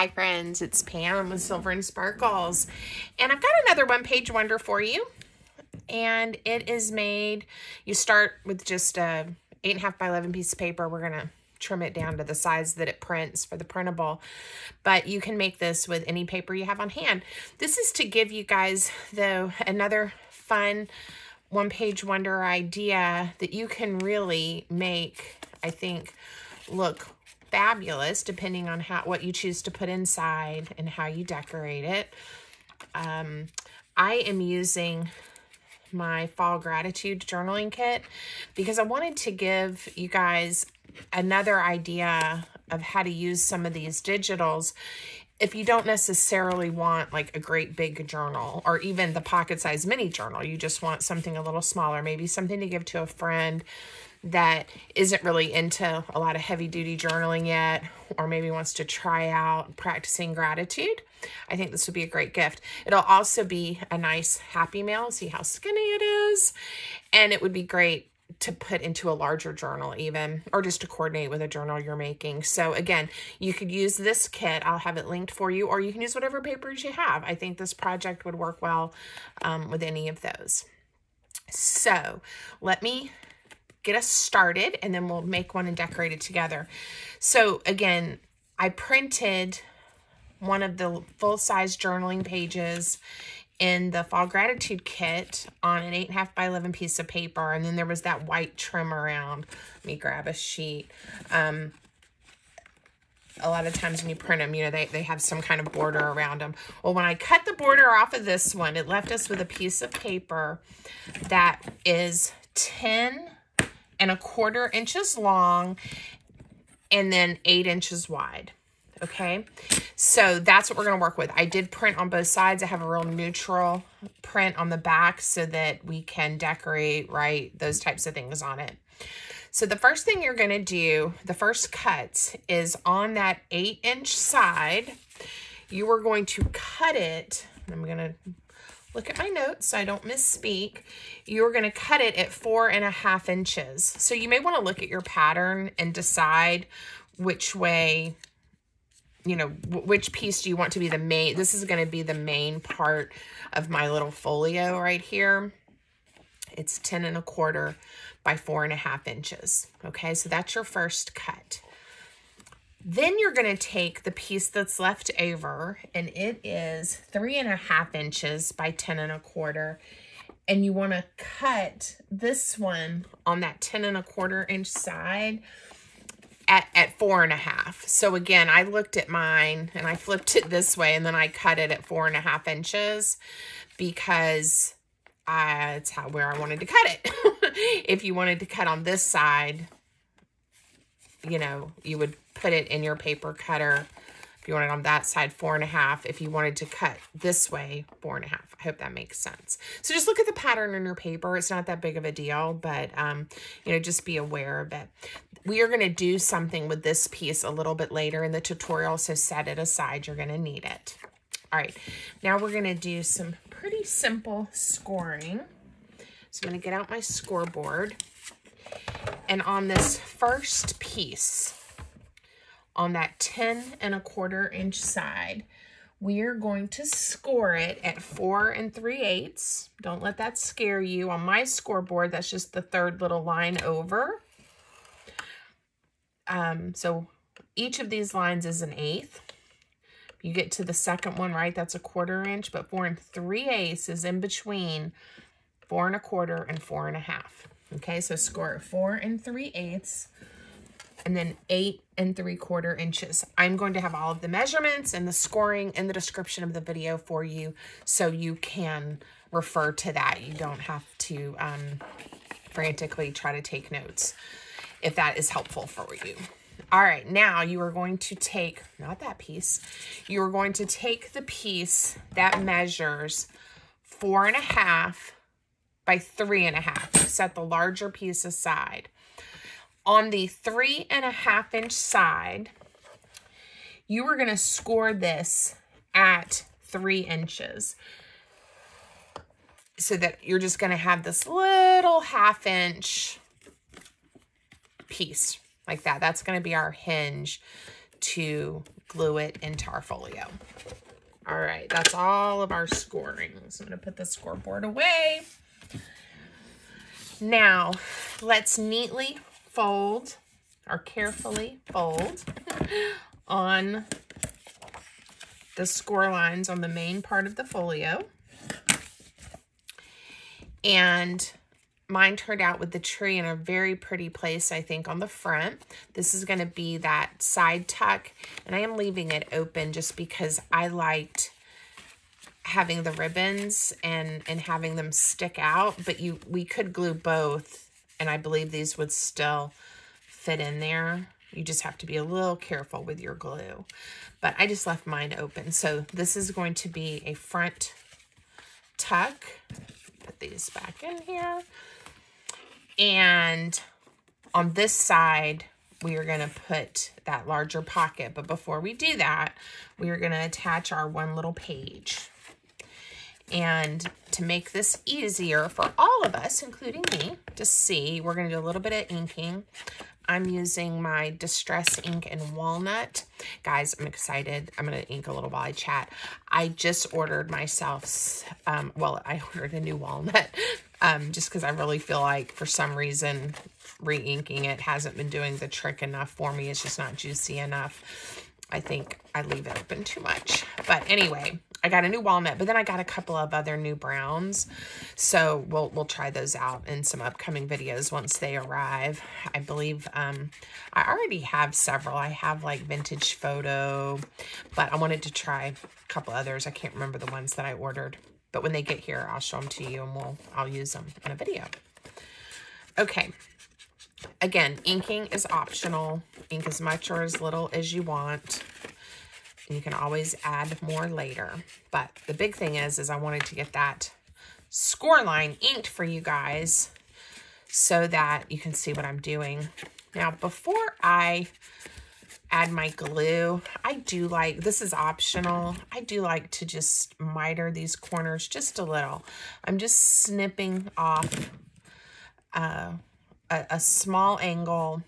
Hi friends, it's Pam with Silver and Sparkles. And I've got another one page wonder for you. And it is made, you start with just a eight and a half by 11 piece of paper. We're going to trim it down to the size that it prints for the printable. But you can make this with any paper you have on hand. This is to give you guys, though, another fun one page wonder idea that you can really make, I think, look fabulous depending on how what you choose to put inside and how you decorate it. Um, I am using my fall gratitude journaling kit because I wanted to give you guys another idea of how to use some of these digitals if you don't necessarily want like a great big journal or even the pocket size mini journal, you just want something a little smaller, maybe something to give to a friend that isn't really into a lot of heavy duty journaling yet, or maybe wants to try out practicing gratitude, I think this would be a great gift. It'll also be a nice happy mail. See how skinny it is. And it would be great to put into a larger journal even, or just to coordinate with a journal you're making. So again, you could use this kit. I'll have it linked for you, or you can use whatever papers you have. I think this project would work well um, with any of those. So let me get us started and then we'll make one and decorate it together. So again, I printed one of the full-size journaling pages in the Fall Gratitude Kit on an 8.5 by 11 piece of paper. And then there was that white trim around. Let me grab a sheet. Um, a lot of times when you print them, you know, they, they have some kind of border around them. Well, when I cut the border off of this one, it left us with a piece of paper that is 10 and a quarter inches long and then eight inches wide. Okay, so that's what we're going to work with. I did print on both sides. I have a real neutral print on the back so that we can decorate, write, those types of things on it. So the first thing you're going to do, the first cut, is on that 8-inch side, you are going to cut it. I'm going to look at my notes so I don't misspeak. You're going to cut it at four and a half inches. So you may want to look at your pattern and decide which way, you know, which piece do you want to be the main. This is going to be the main part of my little folio right here. It's 10 and a quarter by four and a half inches. Okay, so that's your first cut. Then you're going to take the piece that's left over, and it is three and a half inches by 10 and a quarter. And you want to cut this one on that 10 and a quarter inch side at, at four and a half. So again, I looked at mine and I flipped it this way and then I cut it at four and a half inches because uh, it's how where I wanted to cut it. if you wanted to cut on this side, you know, you would put it in your paper cutter. If you wanted on that side, four and a half. If you wanted to cut this way, four and a half. I hope that makes sense. So just look at the pattern in your paper. It's not that big of a deal, but, um, you know, just be aware of it. We are going to do something with this piece a little bit later in the tutorial, so set it aside. You're going to need it. All right, now we're going to do some pretty simple scoring. So I'm going to get out my scoreboard. And on this first piece, on that 10 and a quarter inch side, we are going to score it at four and three eighths. Don't let that scare you. On my scoreboard, that's just the third little line over. Um, so each of these lines is an eighth. You get to the second one, right? That's a quarter inch, but four and three eighths is in between four and a quarter and four and a half. Okay, so score four and three eighths and then eight and three quarter inches. I'm going to have all of the measurements and the scoring in the description of the video for you so you can refer to that. You don't have to um, frantically try to take notes if that is helpful for you. All right, now you are going to take, not that piece, you are going to take the piece that measures four and a half by three and a half. Set the larger piece aside. On the three and a half inch side, you are going to score this at three inches. So that you're just going to have this little half inch piece like that. That's going to be our hinge to glue it into our folio. All right, that's all of our scorings. I'm going to put the scoreboard away. Now, let's neatly fold or carefully fold on the score lines on the main part of the folio. And mine turned out with the tree in a very pretty place, I think, on the front. This is going to be that side tuck, and I am leaving it open just because I liked having the ribbons and, and having them stick out, but you we could glue both, and I believe these would still fit in there. You just have to be a little careful with your glue. But I just left mine open. So this is going to be a front tuck. Put these back in here. And on this side, we are going to put that larger pocket. But before we do that, we are going to attach our one little page. And to make this easier for all of us, including me, to see, we're going to do a little bit of inking. I'm using my Distress ink in Walnut. Guys, I'm excited. I'm going to ink a little while I chat. I just ordered myself, um, well, I ordered a new Walnut um, just because I really feel like for some reason re-inking it hasn't been doing the trick enough for me. It's just not juicy enough. I think I leave it open too much. But anyway, I got a new walnut, but then I got a couple of other new browns. So we'll we'll try those out in some upcoming videos once they arrive. I believe um, I already have several. I have like vintage photo, but I wanted to try a couple others. I can't remember the ones that I ordered. But when they get here, I'll show them to you and we'll I'll use them in a video. Okay. Again, inking is optional. Ink as much or as little as you want. You can always add more later. But the big thing is, is I wanted to get that score line inked for you guys so that you can see what I'm doing. Now, before I add my glue, I do like, this is optional, I do like to just miter these corners just a little. I'm just snipping off uh, a, a small angle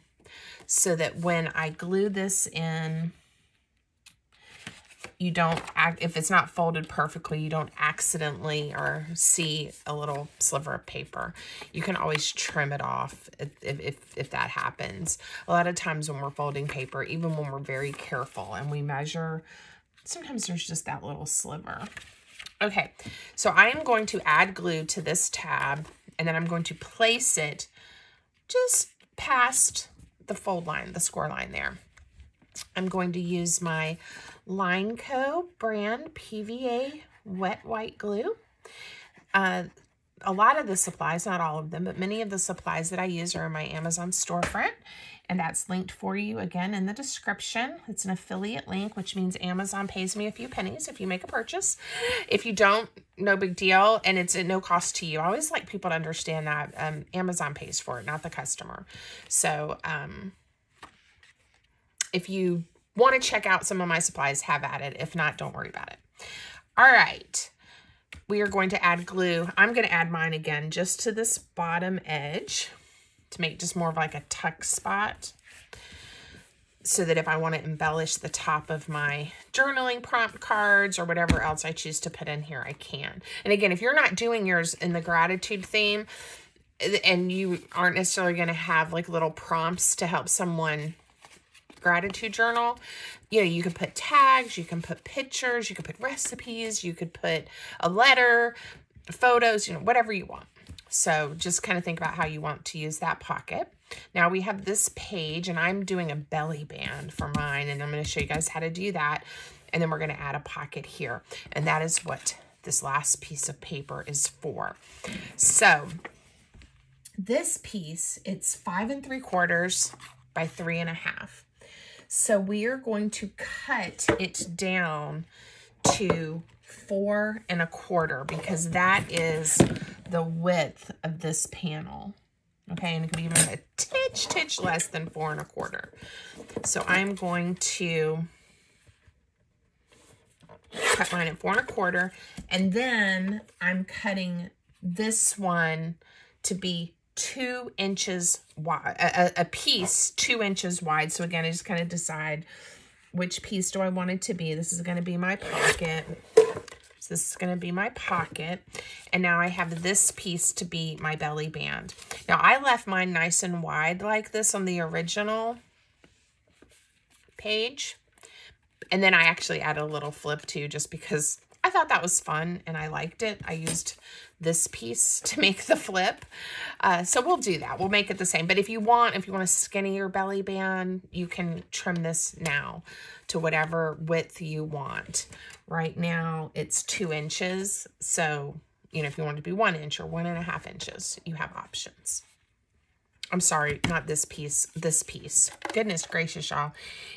so that when I glue this in, you don't, act, if it's not folded perfectly, you don't accidentally or see a little sliver of paper. You can always trim it off if, if, if that happens. A lot of times when we're folding paper, even when we're very careful and we measure, sometimes there's just that little sliver. Okay, so I am going to add glue to this tab and then I'm going to place it just past the fold line, the score line there. I'm going to use my Lineco brand PVA wet white glue. Uh, a lot of the supplies, not all of them, but many of the supplies that I use are in my Amazon storefront. And that's linked for you again in the description. It's an affiliate link, which means Amazon pays me a few pennies if you make a purchase. If you don't, no big deal. And it's at no cost to you. I always like people to understand that um, Amazon pays for it, not the customer. So um, if you want to check out some of my supplies, have at it. If not, don't worry about it. All right. We are going to add glue. I'm going to add mine again just to this bottom edge to make just more of like a tuck spot so that if I want to embellish the top of my journaling prompt cards or whatever else I choose to put in here, I can. And again, if you're not doing yours in the gratitude theme and you aren't necessarily going to have like little prompts to help someone gratitude journal, you know, you can put tags, you can put pictures, you could put recipes, you could put a letter, photos, you know, whatever you want. So just kind of think about how you want to use that pocket. Now we have this page and I'm doing a belly band for mine and I'm going to show you guys how to do that. And then we're going to add a pocket here. And that is what this last piece of paper is for. So this piece, it's five and three quarters by three and a half. So we are going to cut it down to four and a quarter because that is the width of this panel. Okay, and it could be even a titch, titch less than four and a quarter. So I'm going to cut mine at four and a quarter, and then I'm cutting this one to be two inches wide, a, a piece two inches wide. So again, I just kind of decide which piece do I want it to be. This is going to be my pocket. This is going to be my pocket. And now I have this piece to be my belly band. Now I left mine nice and wide like this on the original page. And then I actually added a little flip too, just because I thought that was fun and I liked it. I used this piece to make the flip. Uh, so we'll do that. We'll make it the same. But if you want, if you want a skinnier belly band, you can trim this now to whatever width you want. Right now it's two inches. So, you know, if you want to be one inch or one and a half inches, you have options. I'm sorry, not this piece, this piece. Goodness gracious, y'all.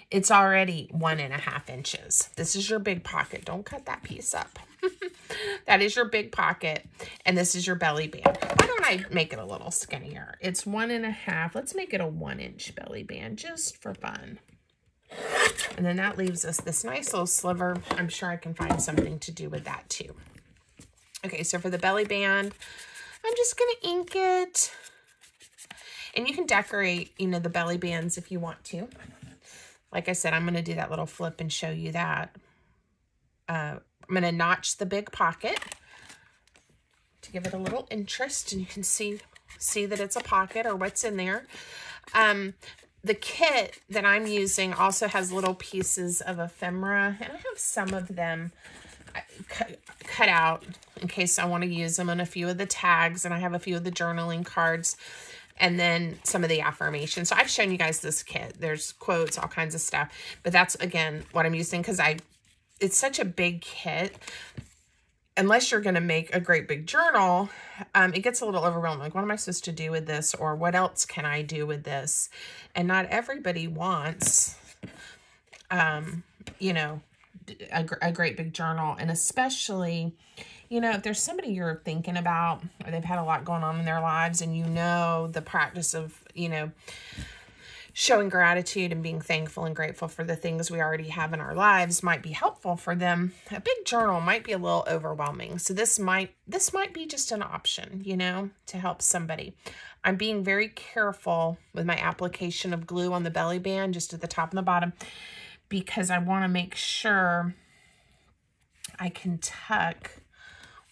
It's already one and a half inches. This is your big pocket. Don't cut that piece up. that is your big pocket, and this is your belly band. Why don't I make it a little skinnier? It's one and a half. Let's make it a one inch belly band just for fun. And then that leaves us this nice little sliver. I'm sure I can find something to do with that too. Okay, so for the belly band, I'm just going to ink it. And you can decorate, you know, the belly bands if you want to. Like I said, I'm going to do that little flip and show you that. Uh, I'm going to notch the big pocket to give it a little interest. And you can see, see that it's a pocket or what's in there. Um, the kit that I'm using also has little pieces of ephemera. And I have some of them cut, cut out in case I want to use them on a few of the tags. And I have a few of the journaling cards and then some of the affirmations. So I've shown you guys this kit. There's quotes, all kinds of stuff. But that's, again, what I'm using because I, it's such a big kit. Unless you're going to make a great big journal, um, it gets a little overwhelming. Like, what am I supposed to do with this? Or what else can I do with this? And not everybody wants, um, you know, a, a great big journal. And especially you know, if there's somebody you're thinking about or they've had a lot going on in their lives and you know the practice of, you know, showing gratitude and being thankful and grateful for the things we already have in our lives might be helpful for them. A big journal might be a little overwhelming. So this might this might be just an option, you know, to help somebody. I'm being very careful with my application of glue on the belly band just at the top and the bottom because I want to make sure I can tuck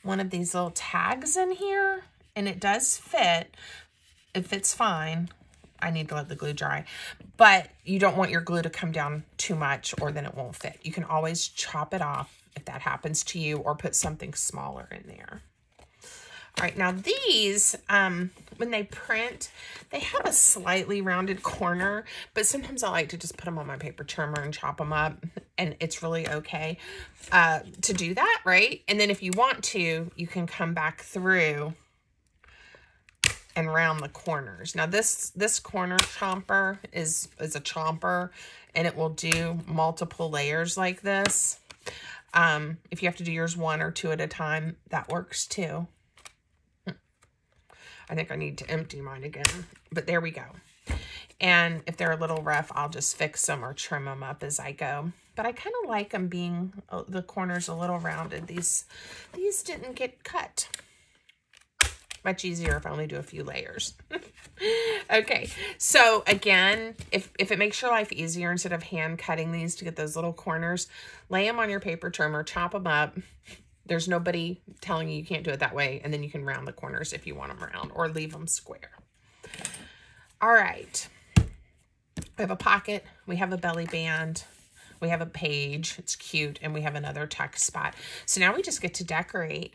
one of these little tags in here and it does fit. It fits fine. I need to let the glue dry, but you don't want your glue to come down too much or then it won't fit. You can always chop it off if that happens to you or put something smaller in there. All right, now these, um, when they print, they have a slightly rounded corner, but sometimes I like to just put them on my paper trimmer and chop them up, and it's really okay uh, to do that, right? And then if you want to, you can come back through and round the corners. Now this this corner chomper is, is a chomper, and it will do multiple layers like this. Um, if you have to do yours one or two at a time, that works too. I think I need to empty mine again, but there we go. And if they're a little rough, I'll just fix them or trim them up as I go. But I kind of like them being uh, the corners a little rounded. These, these didn't get cut. Much easier if I only do a few layers. okay, so again, if, if it makes your life easier, instead of hand cutting these to get those little corners, lay them on your paper trimmer, chop them up, there's nobody telling you you can't do it that way. And then you can round the corners if you want them round or leave them square. All right. We have a pocket. We have a belly band. We have a page. It's cute. And we have another tuck spot. So now we just get to decorate.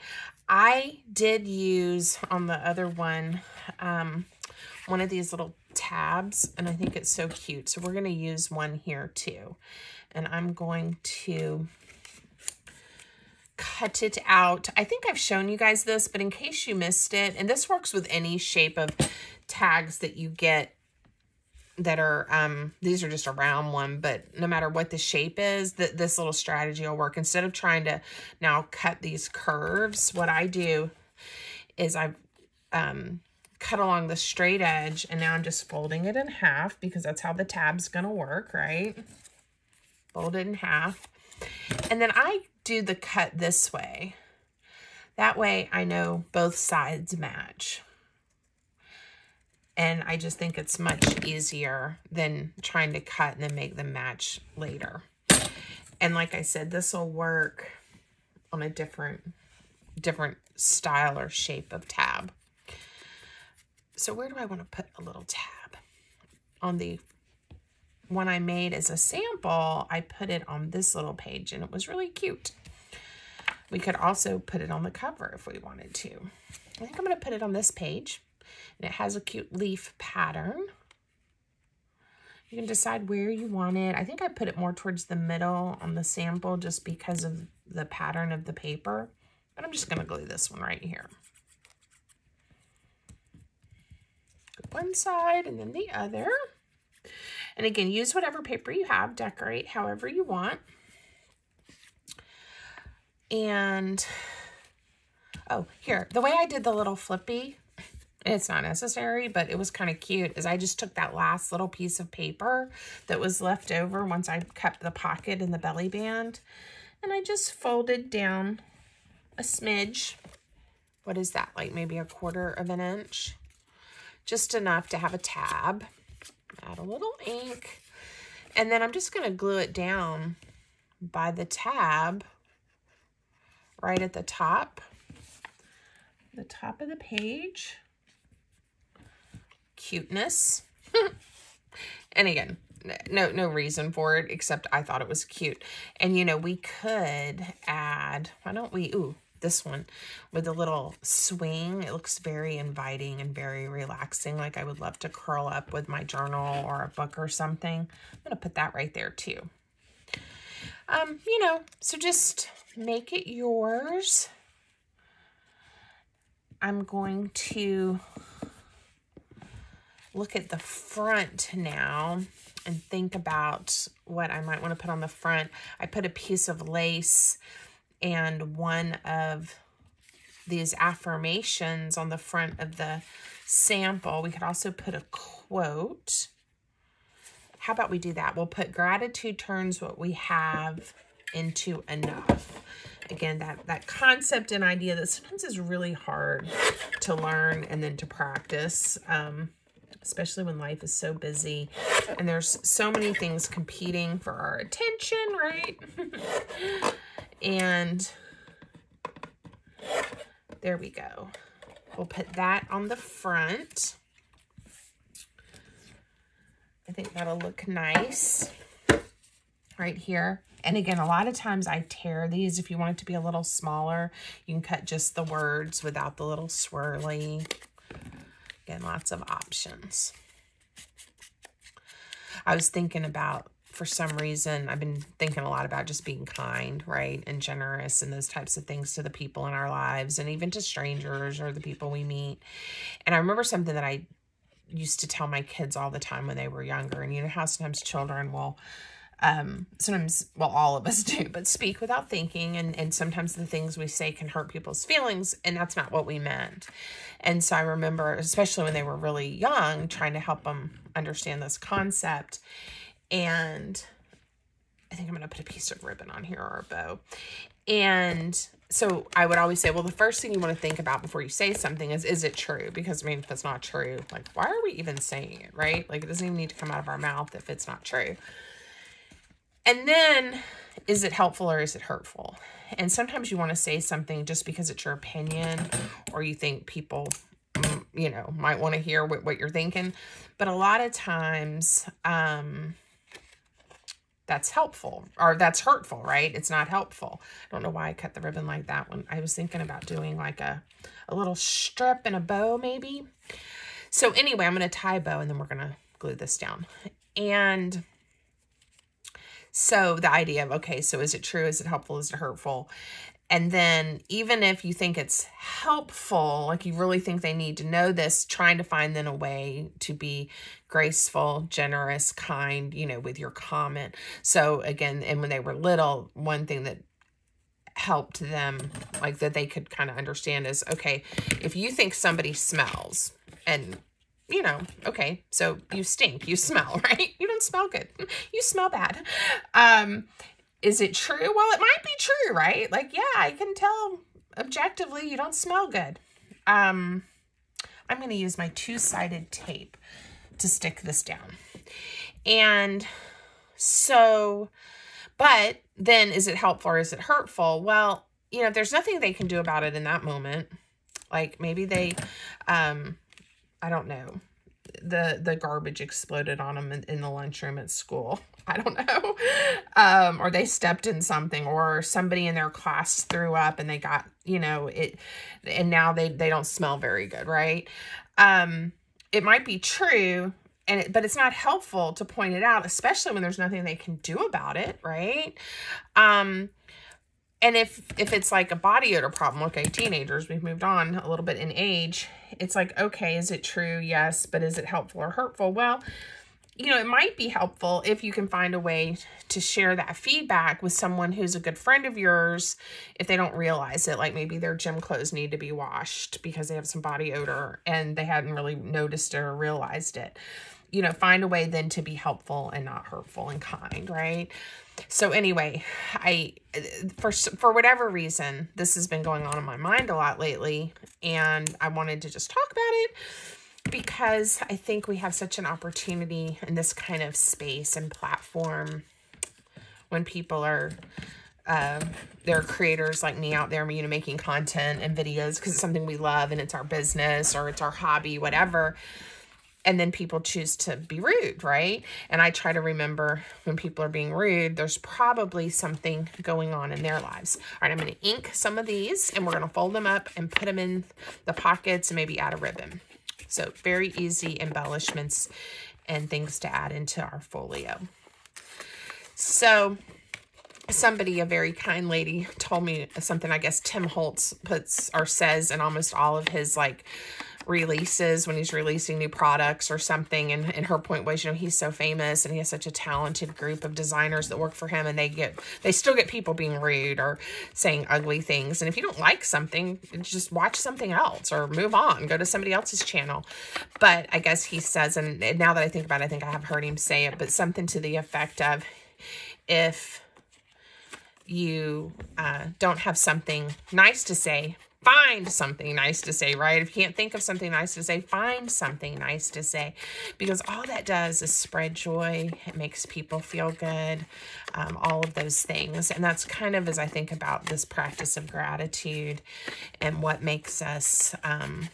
I did use on the other one, um, one of these little tabs. And I think it's so cute. So we're going to use one here too. And I'm going to cut it out. I think I've shown you guys this, but in case you missed it, and this works with any shape of tags that you get that are, um, these are just a round one, but no matter what the shape is, that this little strategy will work. Instead of trying to now cut these curves, what I do is I um, cut along the straight edge, and now I'm just folding it in half because that's how the tab's going to work, right? Fold it in half. And then I do the cut this way. That way I know both sides match. And I just think it's much easier than trying to cut and then make them match later. And like I said, this will work on a different, different style or shape of tab. So where do I want to put a little tab? On the one I made as a sample, I put it on this little page and it was really cute. We could also put it on the cover if we wanted to. I think I'm going to put it on this page. And it has a cute leaf pattern. You can decide where you want it. I think I put it more towards the middle on the sample just because of the pattern of the paper. But I'm just going to glue this one right here. One side and then the other. And again, use whatever paper you have. Decorate however you want. And, oh, here. The way I did the little flippy it's not necessary, but it was kind of cute, is I just took that last little piece of paper that was left over once I cut the pocket and the belly band, and I just folded down a smidge. What is that, like maybe a quarter of an inch? Just enough to have a tab. Add a little ink. And then I'm just going to glue it down by the tab right at the top, the top of the page cuteness. and again, no no reason for it except I thought it was cute. And you know, we could add, why don't we, ooh, this one with a little swing. It looks very inviting and very relaxing. Like I would love to curl up with my journal or a book or something. I'm going to put that right there too. Um, you know, so just make it yours. I'm going to look at the front now and think about what I might want to put on the front. I put a piece of lace and one of these affirmations on the front of the sample. We could also put a quote. How about we do that? We'll put gratitude turns what we have into enough. Again, that, that concept and idea that sometimes is really hard to learn and then to practice. Um, especially when life is so busy and there's so many things competing for our attention, right? and there we go. We'll put that on the front. I think that'll look nice right here. And again, a lot of times I tear these. If you want it to be a little smaller, you can cut just the words without the little swirly Again, lots of options. I was thinking about, for some reason, I've been thinking a lot about just being kind, right? And generous and those types of things to the people in our lives and even to strangers or the people we meet. And I remember something that I used to tell my kids all the time when they were younger. And you know how sometimes children will um, sometimes, well, all of us do, but speak without thinking. And, and sometimes the things we say can hurt people's feelings, and that's not what we meant. And so I remember, especially when they were really young, trying to help them understand this concept. And I think I'm going to put a piece of ribbon on here or a bow. And so I would always say, well, the first thing you want to think about before you say something is, is it true? Because, I mean, if it's not true, like, why are we even saying it, right? Like, it doesn't even need to come out of our mouth if it's not true. And then, is it helpful or is it hurtful? And sometimes you want to say something just because it's your opinion or you think people, mm, you know, might want to hear what, what you're thinking. But a lot of times, um, that's helpful or that's hurtful, right? It's not helpful. I don't know why I cut the ribbon like that when I was thinking about doing like a, a little strip and a bow maybe. So anyway, I'm going to tie a bow and then we're going to glue this down. And so the idea of, okay, so is it true? Is it helpful? Is it hurtful? And then even if you think it's helpful, like you really think they need to know this, trying to find then a way to be graceful, generous, kind, you know, with your comment. So again, and when they were little, one thing that helped them, like that they could kind of understand is, okay, if you think somebody smells and you know, okay, so you stink, you smell, right? You don't smell good. You smell bad. Um, is it true? Well, it might be true, right? Like, yeah, I can tell objectively you don't smell good. Um, I'm going to use my two-sided tape to stick this down. And so But then is it helpful or is it hurtful? Well, you know, there's nothing they can do about it in that moment. Like maybe they, um, I don't know, the the garbage exploded on them in, in the lunchroom at school. I don't know. Um, or they stepped in something or somebody in their class threw up and they got, you know, it and now they they don't smell very good, right? Um, it might be true and it, but it's not helpful to point it out, especially when there's nothing they can do about it, right? Um, and if if it's like a body odor problem, okay, teenagers, we've moved on a little bit in age. It's like, okay, is it true? Yes, but is it helpful or hurtful? Well, you know, it might be helpful if you can find a way to share that feedback with someone who's a good friend of yours if they don't realize it. Like maybe their gym clothes need to be washed because they have some body odor and they hadn't really noticed it or realized it. You know, find a way then to be helpful and not hurtful and kind, right? So anyway, I for for whatever reason, this has been going on in my mind a lot lately and I wanted to just talk about it because I think we have such an opportunity in this kind of space and platform when people are uh, there are creators like me out there, you know, making content and videos because it's something we love and it's our business or it's our hobby, whatever. And then people choose to be rude, right? And I try to remember when people are being rude, there's probably something going on in their lives. All right, I'm going to ink some of these and we're going to fold them up and put them in the pockets and maybe add a ribbon. So very easy embellishments and things to add into our folio. So somebody, a very kind lady, told me something I guess Tim Holtz puts or says in almost all of his like releases when he's releasing new products or something. And, and her point was, you know, he's so famous and he has such a talented group of designers that work for him and they get, they still get people being rude or saying ugly things. And if you don't like something, just watch something else or move on, go to somebody else's channel. But I guess he says, and now that I think about it, I think I have heard him say it, but something to the effect of if you uh, don't have something nice to say, find something nice to say, right? If you can't think of something nice to say, find something nice to say because all that does is spread joy. It makes people feel good, um, all of those things. And that's kind of as I think about this practice of gratitude and what makes us um,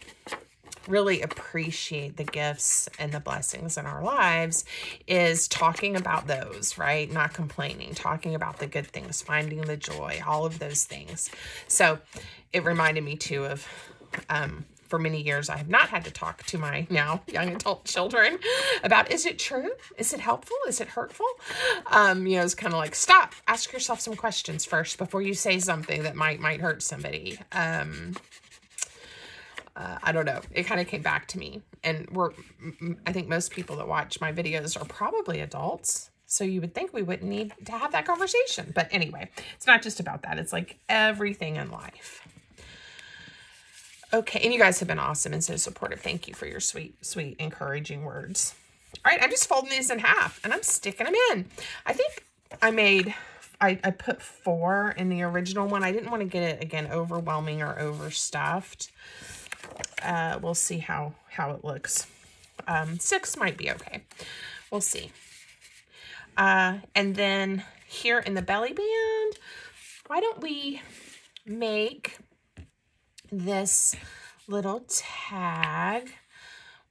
really appreciate the gifts and the blessings in our lives is talking about those, right? Not complaining, talking about the good things, finding the joy, all of those things. So it reminded me too of, um, for many years, I have not had to talk to my now young adult children about, is it true? Is it helpful? Is it hurtful? Um, you know, it's kind of like, stop, ask yourself some questions first before you say something that might, might hurt somebody. Um, uh, I don't know. It kind of came back to me. And we're, I think most people that watch my videos are probably adults. So you would think we wouldn't need to have that conversation. But anyway, it's not just about that. It's like everything in life. Okay, and you guys have been awesome and so supportive. Thank you for your sweet, sweet, encouraging words. All right, I'm just folding these in half and I'm sticking them in. I think I made, I, I put four in the original one. I didn't want to get it, again, overwhelming or overstuffed. Uh, we'll see how, how it looks. Um, six might be okay. We'll see. Uh, and then here in the belly band, why don't we make this little tag?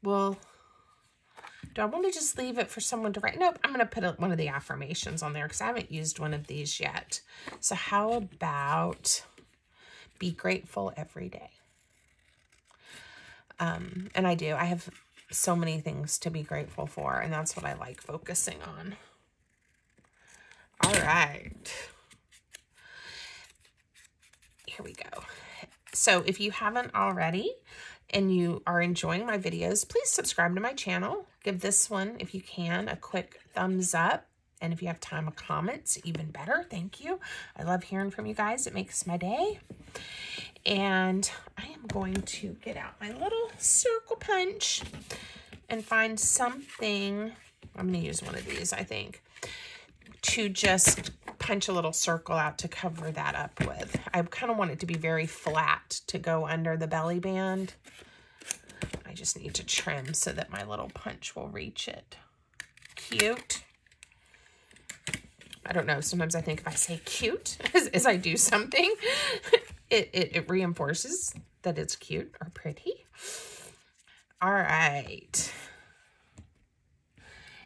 Well, do I want to just leave it for someone to write? Nope, I'm going to put one of the affirmations on there because I haven't used one of these yet. So how about be grateful every day? Um, and I do. I have so many things to be grateful for, and that's what I like focusing on. All right. Here we go. So if you haven't already and you are enjoying my videos, please subscribe to my channel. Give this one, if you can, a quick thumbs up. And if you have time, a comment, even better. Thank you. I love hearing from you guys. It makes my day. And I am going to get out my little circle punch and find something. I'm going to use one of these, I think, to just punch a little circle out to cover that up with. I kind of want it to be very flat to go under the belly band. I just need to trim so that my little punch will reach it. Cute. I don't know. Sometimes I think if I say cute as, as I do something, it, it, it reinforces that it's cute or pretty. All right.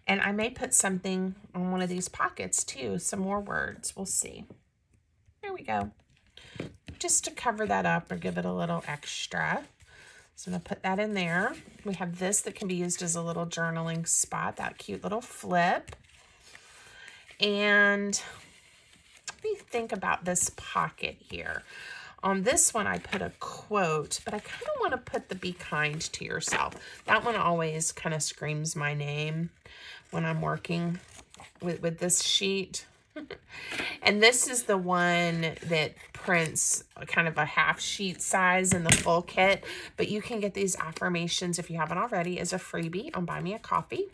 And I may put something on one of these pockets too, some more words. We'll see. There we go. Just to cover that up or give it a little extra. So I'm going to put that in there. We have this that can be used as a little journaling spot, that cute little flip. And let me think about this pocket here. On this one, I put a quote, but I kind of want to put the be kind to yourself. That one always kind of screams my name when I'm working with, with this sheet. and this is the one that prints kind of a half sheet size in the full kit. But you can get these affirmations, if you haven't already, as a freebie on Buy Me a Coffee.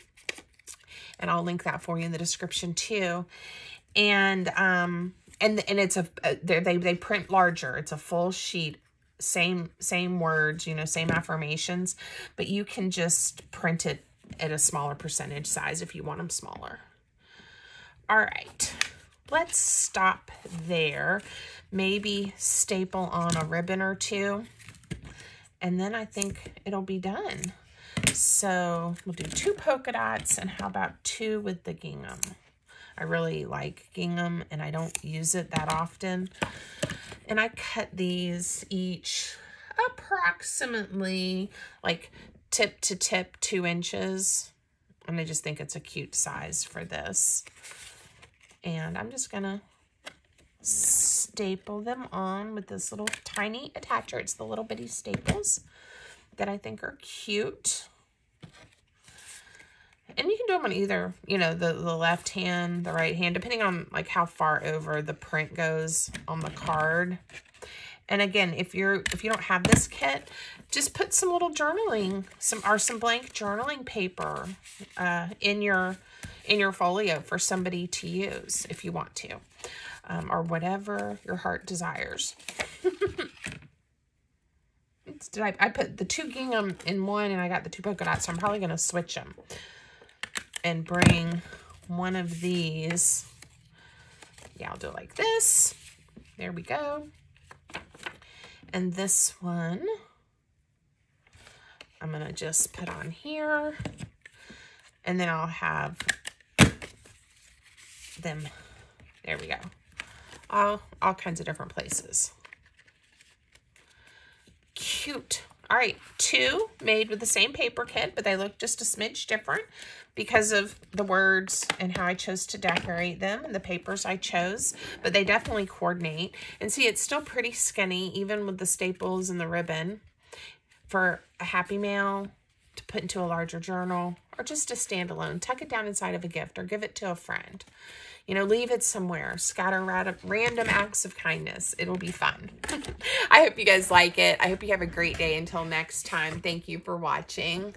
And I'll link that for you in the description too. And um, and and it's a uh, they they print larger. It's a full sheet same same words, you know, same affirmations, but you can just print it at a smaller percentage size if you want them smaller. All right, let's stop there. Maybe staple on a ribbon or two, and then I think it'll be done. So we'll do two polka dots, and how about two with the gingham? I really like gingham, and I don't use it that often. And I cut these each approximately like tip to tip two inches. And I just think it's a cute size for this. And I'm just to staple them on with this little tiny attacher. It's the little bitty staples that I think are cute. And you can do them on either, you know, the, the left hand, the right hand, depending on like how far over the print goes on the card. And again, if you're if you don't have this kit, just put some little journaling, some or some blank journaling paper uh, in your in your folio for somebody to use if you want to, um, or whatever your heart desires. Did I, I put the two gingham in one and I got the two polka dots, so I'm probably going to switch them and bring one of these. Yeah, I'll do it like this. There we go. And this one, I'm going to just put on here. And then I'll have them, there we go, all, all kinds of different places. Cute. All right, two made with the same paper kit, but they look just a smidge different because of the words and how I chose to decorate them and the papers I chose, but they definitely coordinate. And see, it's still pretty skinny, even with the staples and the ribbon for a happy mail to put into a larger journal or just a standalone. Tuck it down inside of a gift or give it to a friend. You know, leave it somewhere. Scatter random acts of kindness. It'll be fun. I hope you guys like it. I hope you have a great day. Until next time, thank you for watching.